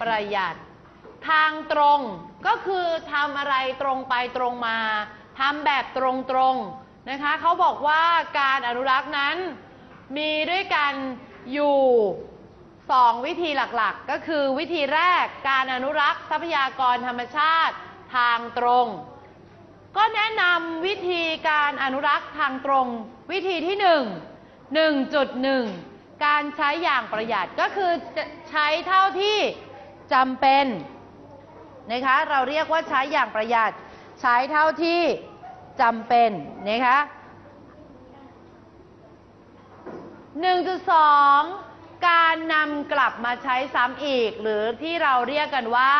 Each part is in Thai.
ประหยัด ทางตรงก็คือทำอะไรตรงไปตรงมาทำแบบตรงๆนะคะเขาบอกว่าการอนุรักษ์นั้น มีด้วยกันอยู่สองวิธีหลักๆ ก็คือวิธีแรกการอนุรักษ์ทรัพยากรธรรมชาติทางตรง ก็แนะนำวิธีการอนุรักษ์ทางตรง วิธีที่1 1.1การใช้อย่างประหยัดก็คือใช้เท่าที่ จำเป็นนะคะเราเรียกว่าใช้อย่างประหยัด ใช้เท่าที่จำเป็นนะคะ1.2 การนำกลับมาใช้ซ้ำอีก หรือที่เราเรียกกันว่า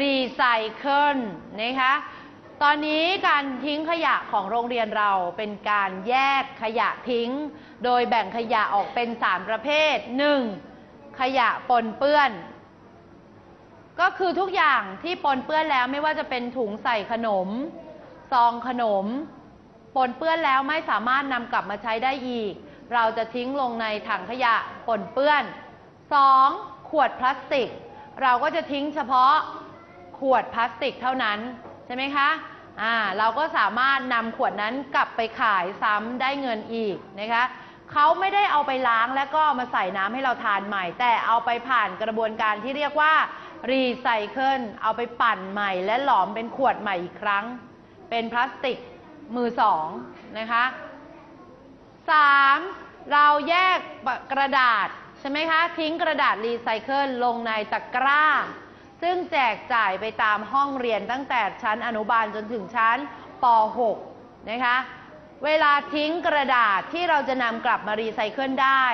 รีไซเคิลนะคะตอนนี้การทิ้งขยะของโรงเรียนเราเป็นการแยกขยะทิ้ง โดยแบ่งขยะออกเป็น 3 ประเภท 1. ขยะปนเปื้อน คือทุกอย่างที่ปนเปื้อนแล้วไม่ว่าจะเป็นถุงใส่ขนม ซองขนม ปนเปื้อนแล้วไม่สามารถนำกลับมาใช้ได้อีก เราจะทิ้งลงในถังขยะปนเปื้อน 2. ขวดพลาสติก เราก็จะทิ้งเฉพาะขวดพลาสติกเท่านั้นใช่ไหมคะอ่าเราก็สามารถนำขวดนั้นกลับไปขายซ้ำได้เงินอีกนะคะเขาไม่ได้เอาไปล้างแล้วก็มาใส่น้ำให้เราทานใหม่ แต่เอาไปผ่านกระบวนการที่เรียกว่า รีไซเคิลเอาไปปั่นใหม่ และหลอมเป็นขวดใหม่อีกครั้ง เป็นพลาสติกมือสองนะคะสามเราแยกกระดาษใช่ไหมคะ ทิ้งกระดาษรีไซเคิลลงในตะกร้า ซึ่งแจกจ่ายไปตามห้องเรียนตั้งแต่ชั้นอนุบาลจนถึงชั้นป .6 นะคะ เวลาทิ้งกระดาษที่เราจะนำกลับมารีไซเคิลได้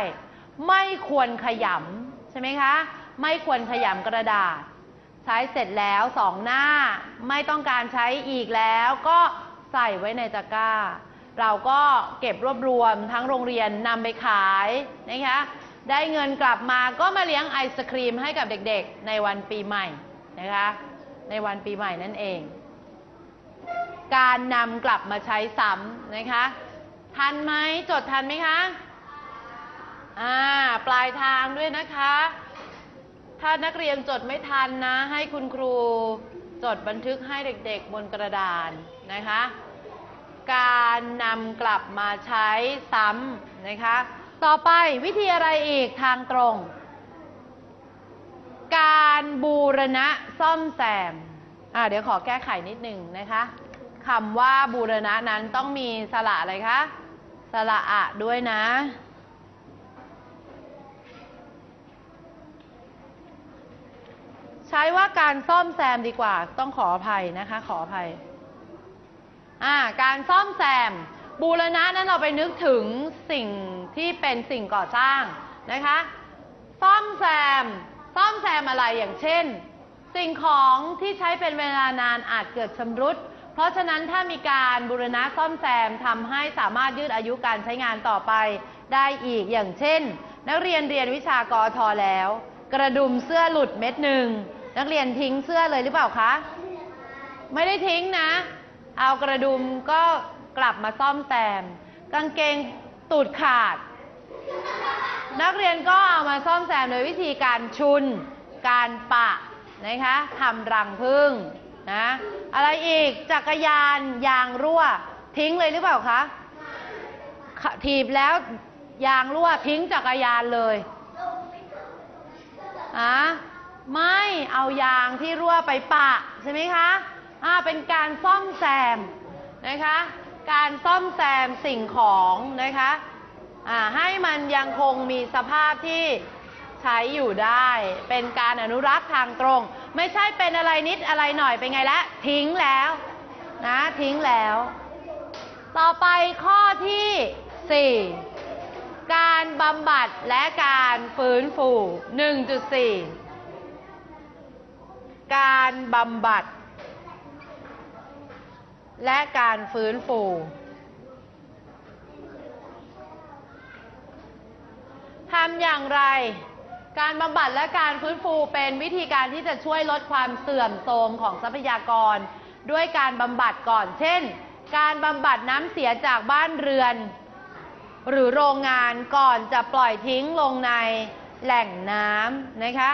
ไม่ควรขยำใช่ไหมคะ ไม่ควรขยำกระดาษ ใช้เสร็จแล้วสองหน้า ไม่ต้องการใช้อีกแล้วก็ใส่ไว้ในตะกร้า เราก็เก็บรวบรวมทั้งโรงเรียนนำไปขายนะคะได้เงินกลับมาก็มาเลี้ยงไอศครีมให้กับเด็กๆ ในวันปีใหม่นะคะ ในวันปีใหม่นั่นเอง การนำกลับมาใช้ซ้ำนะคะ ทันไหมจดทันไหมคะ อ่า ปลายทางด้วยนะคะ ถ้านักเรียนจดไม่ทันนะ ให้คุณครูจดบันทึกให้เด็กๆ บนกระดานนะคะ การนำกลับมาใช้ซ้ำนะคะ ต่อไปวิธีอะไรอีกทางตรง การบูรณะซ่อมแซมอ่าเดี๋ยวขอแก้ไขนิดหนึ่งนะคะคำว่าบูรณะนั้นต้องมีสระอะไรคะ สระอะด้วยนะ ใช้ว่าการซ่อมแซมดีกว่า ต้องขออภัยนะคะ ขออภัย อ่า การซ่อมแซม บูรณะนั้นเราไปนึกถึงสิ่งที่เป็นสิ่งก่อสร้างนะคะ ซ่อมแซม ซ่อมแซมอะไรอย่างเช่น สิ่งของที่ใช้เป็นเวลานานอาจเกิดชำรุด เพราะฉะนั้นถ้ามีการบูรณะซ่อมแซมทำให้สามารถยืดอายุการใช้งานต่อไปได้อีกอย่างเช่น นักเรียนเรียนวิชากอทอแล้ว กระดุมเสื้อหลุดเม็ดหนึ่งนักเรียนทิ้งเสื้อเลยหรือเปล่าคะ ไม่ได้ทิ้งนะ เอากระดุมก็กลับมาซ่อมแซมกางเกงตูดขาด นักเรียนก็เอามาซ่อมแซมโดยวิธีการชุน การปะนะคะทำรังพึ่งนะอะไรอีกจักรยานยางรั่ว ทิ้งเลยหรือเปล่าคะถีบแล้วยางรั่วทิ้งจักรยานเลย อะไม่เอายางที่รั่วไปปะใช่ไหมคะอ่าเป็นการซ่อมแซมนะคะ การซ่อมแซมสิ่งของนะคะอ่าให้มันยังคงมีสภาพที่ใช้อยู่ได้ เป็นการอนุรักษ์ทางตรง ไม่ใช่เป็นอะไรนิดอะไรหน่อยเป็นไงละทิ้งแล้วนะทิ้งแล้ว ต่อไปข้อที่ 4 การบำบัดและการฟื้นฟู 1.4 การบำบัด และการฟื้นฟู ทำอย่างไร การบำบัดและการฟื้นฟูเป็นวิธีการที่จะช่วยลดความเสื่อมโทรมของทรัพยากร ด้วยการบำบัดก่อน เช่น การบำบัดน้ำเสียจากบ้านเรือน หรือโรงงานก่อนจะปล่อยทิ้งลงในแหล่งน้ำนะคะ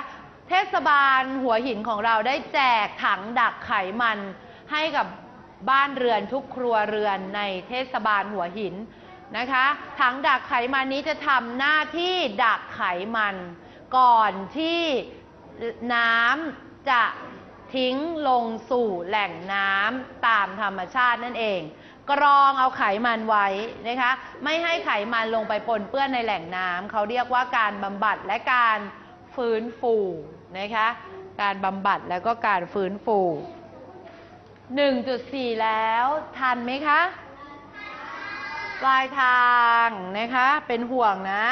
เทศบาลหัวหินของเราได้แจกถังดักไขมันให้กับบ้านเรือนทุกครัวเรือนในเทศบาลหัวหินนะคะถังดักไขมันนี้จะทำหน้าที่ดักไขมัน ก่อนที่น้ำจะทิ้งลงสู่แหล่งน้ำตามธรรมชาตินั่นเอง กรองเอาไขมันไว้นะคะ ไม่ให้ไขมันลงไปปนเปื้อนในแหล่งน้ำเขาเรียกว่าการบำบัดและการฟื้นฟูนะคะ การบำบัดแล้วก็การฟื้นฟู 1.4 แล้วทันไหมคะปลายทางนะคะ เป็นห่วงนะ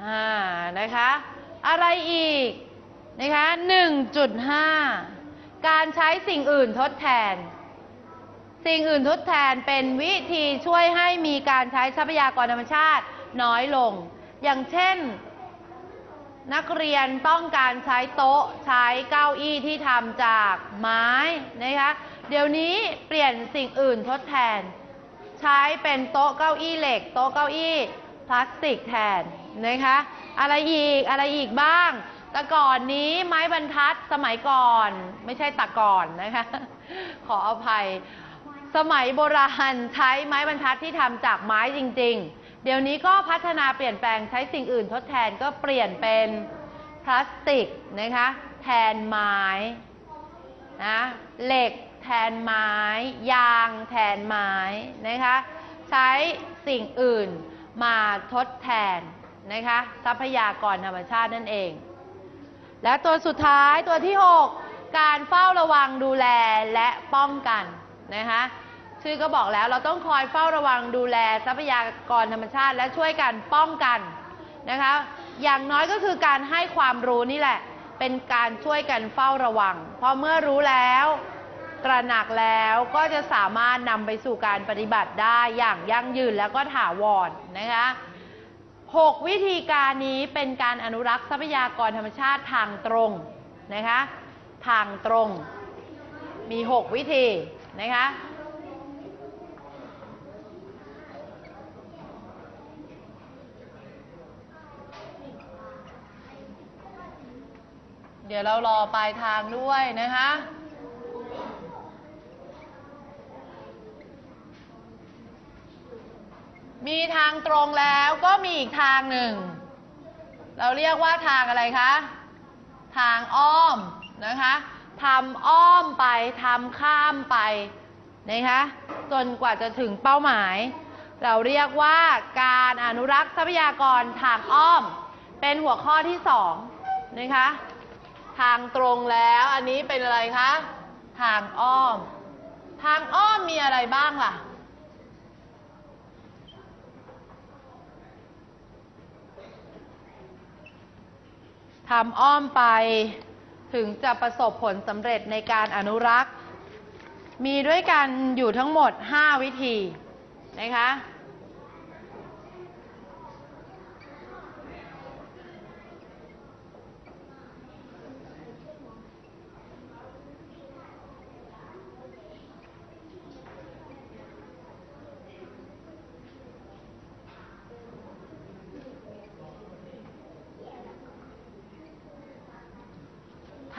อ่า นะคะ อะไรอีกนะคะ1.5 การใช้สิ่งอื่นทดแทน สิ่งอื่นทดแทนเป็นวิธีช่วยให้มีการใช้ทรัพยากรธรรมชาติน้อยลง อย่างเช่น นักเรียนต้องการใช้โต๊ะใช้เก้าอี้ที่ทำจากไม้นะคะเดี๋ยวนี้เปลี่ยนสิ่งอื่นทดแทน ใช้เป็นโต๊ะเก้าอี้เหล็ก โต๊ะเก้าอี้พลาสติกแทน นะคะ อะไรอีกอะไรอีกบ้าง แต่ก่อนนี้ไม้บรรทัดสมัยก่อน ไม่ใช่ตะก่อนนะคะ ขออภัย สมัยโบราณใช้ไม้บรรทัดที่ทำจากไม้จริง ๆ เดี๋ยวนี้ก็พัฒนาเปลี่ยนแปลงใช้สิ่งอื่นทดแทนก็เปลี่ยนเป็นพลาสติกนะคะแทนไม้นะเหล็กแทนไม้ ยางแทนไม้นะคะ ใช้สิ่งอื่นมาทดแทน นะคะทรัพยากรธรรมชาตินั่นเอง และตัวสุดท้ายตัวที่ 6 การเฝ้าระวังดูแลและป้องกันนะคะชื่อก็บอกแล้วเราต้องคอยเฝ้าระวังดูแลทรัพยากรธรรมชาติ และช่วยกันป้องกันนะคะอย่างน้อยก็คือการให้ความรู้นี่แหละ เป็นการช่วยกันเฝ้าระวัง เพราะเมื่อรู้แล้วตระหนักแล้วก็จะสามารถนำไปสู่การปฏิบัติได้อย่างยั่งยืนแล้วก็ถาวรนะคะ หกวิธีการนี้เป็นการอนุรักษ์ทรัพยากรธรรมชาติทางตรงนะคะ ทางตรง มี 6 วิธีนะคะ เดี๋ยวเรารอปลายทางด้วยนะคะ มีทางตรงแล้วก็มีอีกทางหนึ่ง เราเรียกว่าทางอะไรคะ ทางอ้อมนะคะทำอ้อมไปทำข้ามไปนะคะจนกว่าจะถึงเป้าหมาย เราเรียกว่าการอนุรักษ์ทรัพยากรทางอ้อม เป็นหัวข้อที่สองนะคะทางตรงแล้วอันนี้เป็นอะไรคะ ทางอ้อม ทางอ้อมมีอะไรบ้างล่ะ ทำอ้อมไปถึงจะประสบผลสำเร็จในการอนุรักษ์ มีด้วยกันอยู่ทั้งหมด 5 วิธีนะคะ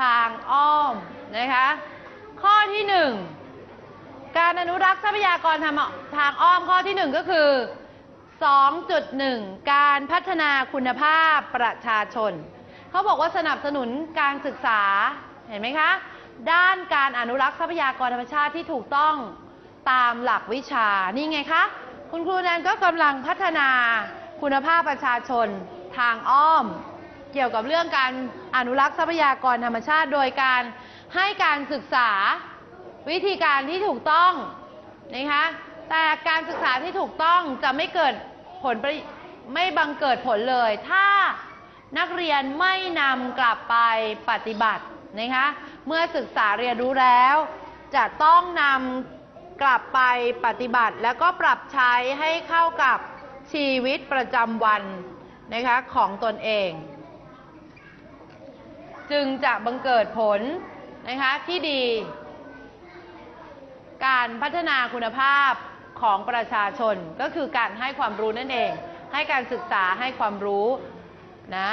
ทางอ้อมนะคะ ข้อที่หนึ่งการอนุรักษ์ทรัพยากรทางทางอ้อมข้อที่หนึ่งก็คือ 2.1 การพัฒนาคุณภาพประชาชน เขาบอกว่าสนับสนุนการศึกษาเห็นไหมคะ ด้านการอนุรักษ์ทรัพยากรธรรมชาติที่ถูกต้องตามหลักวิชานี่ไงคะ คุณครูแนนก็กำลังพัฒนาคุณภาพประชาชนทางอ้อม เกี่ยวกับเรื่องการอนุรักษ์ทรัพยากรธรรมชาติ โดยการให้การศึกษาวิธีการที่ถูกต้องนะคะแต่การศึกษาที่ถูกต้องจะไม่เกิดผลไม่บังเกิดผลเลย ถ้านักเรียนไม่นำกลับไปปฏิบัตินะคะเมื่อศึกษาเรียนรู้แล้ว จะต้องนำกลับไปปฏิบัติ แล้วก็ปรับใช้ให้เข้ากับชีวิตประจำวันนะคะของตนเอง จึงจะบังเกิดผลนะคะที่ดี การพัฒนาคุณภาพของประชาชนก็คือการให้ความรู้นั่นเอง ให้การศึกษาให้ความรู้นะ